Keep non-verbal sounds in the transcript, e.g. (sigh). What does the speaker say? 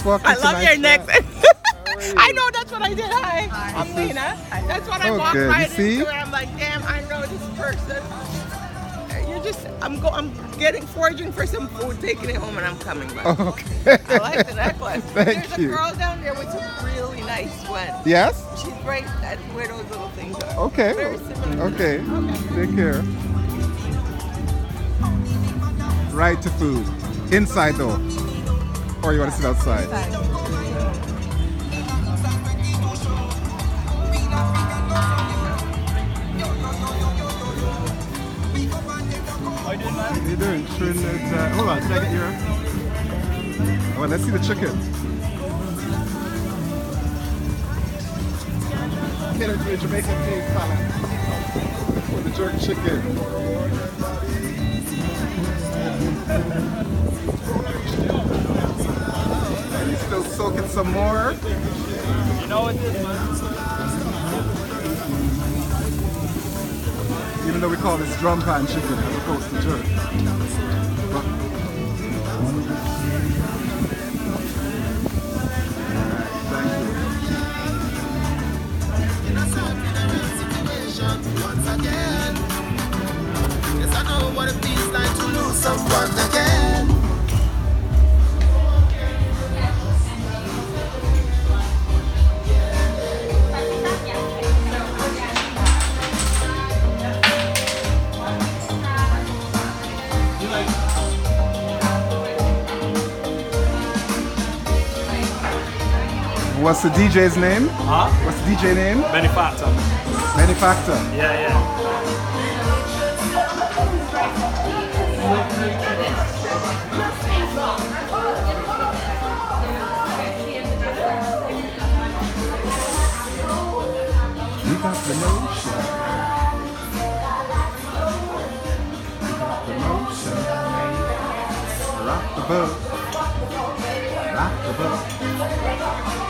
Next walk. I love your neck. How are you? I know that's what I did. Hi, I'm Lena. That's what I Oh, walked good. You right see? into. And I'm like, damn, I know this person. You're just, I'm go, I'm getting foraging for some food, taking it home, and I'm coming back. Oh, (laughs) okay. I like the necklace. (laughs) Thank There's you. a girl down there with some really nice sweat. Yes? She's right at where those little things are. Okay. Very similar. Okay. Take care. Right to food. Inside though. Or you want to sit outside? Man? How you doing? Trinidad. Hold on, can I get your... Oh, let's see the chicken. Get a Jamaican tea salad. For the jerk chicken. Some more. You know what it is? Even though we call this drum pan chicken as opposed to jerk. Alright, thank. Yes, I know what it feels like to lose someone What's the DJ's name? Huh? What's the DJ name? Benefactor. Benefactor. Yeah, yeah. You got the notion. You got the notion. Rock the boat. Rock the boat.